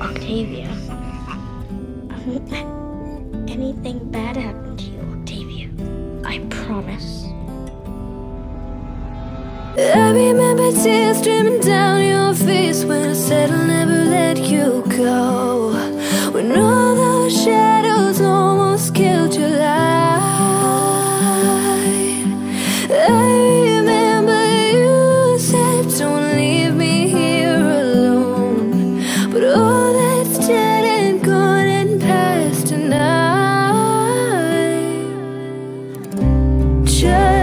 Octavia. Um, anything bad happened to you, Octavia. I promise. I remember tears streaming should